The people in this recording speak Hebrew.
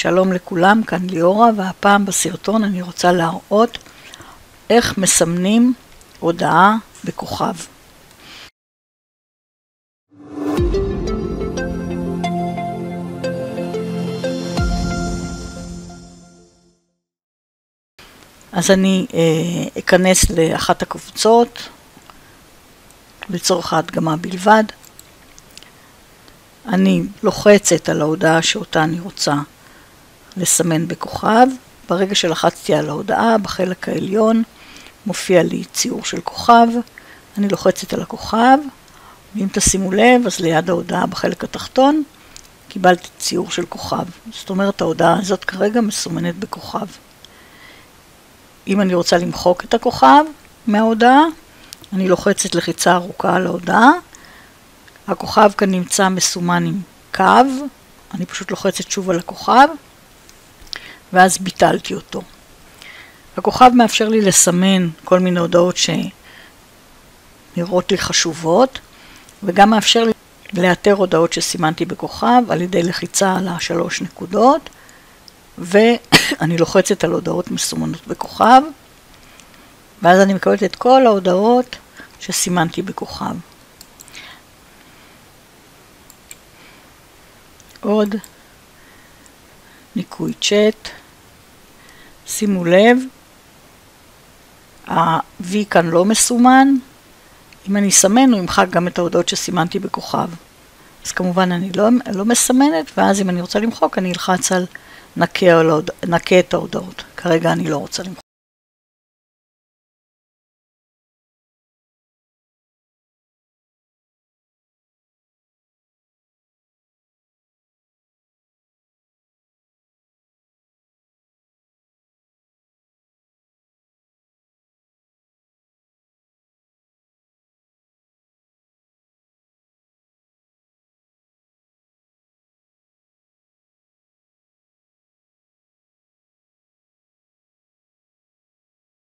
שלום לכולם, כאן ליאורה, והפעם בסרטון אני רוצה להראות איך מסמנים הודעה בכוכב. אז אני אה, אכנס לאחת הקבוצות לצורך ההדגמה בלבד. אני לוחצת על ההודעה שאותה אני רוצה לסמן בכוכב. ברגע שלחצתי על ההודעה, בחלק העליון מופיע לי ציור של כוכב. אני לוחצת על הכוכב, ואם תשימו לב, אז ליד ההודעה בחלק התחתון קיבלתי ציור של כוכב. זאת אומרת, ההודעה הזאת כרגע מסומנת בכוכב. אם אני רוצה למחוק את הכוכב מההודעה, אני לוחצת לחיצה ארוכה על ההודעה. הכוכב כאן נמצא מסומן עם קו, אני פשוט לוחצת שוב על הכוכב, ואז ביטלתי אותו. הכוכב מאפשר לי לסמן כל מיני הודעות שנראות לי חשובות, וגם מאפשר לי לאתר הודעות שסימנתי בכוכב על ידי לחיצה על השלוש נקודות, ואני לוחצת על הודעות מסומנות בכוכב, ואז אני מקבלת את כל ההודעות שסימנתי בכוכב. עוד ניקוי צ'אט. שימו לב, ה-V כאן לא מסומן. אם אני אסמן, הוא ימחק גם את ההודעות שסימנתי בכוכב. אז כמובן אני לא, לא מסמנת, ואז אם אני רוצה למחוק, אני אלחץ על נקה, נקה את ההודעות. כרגע אני לא רוצה למחוק.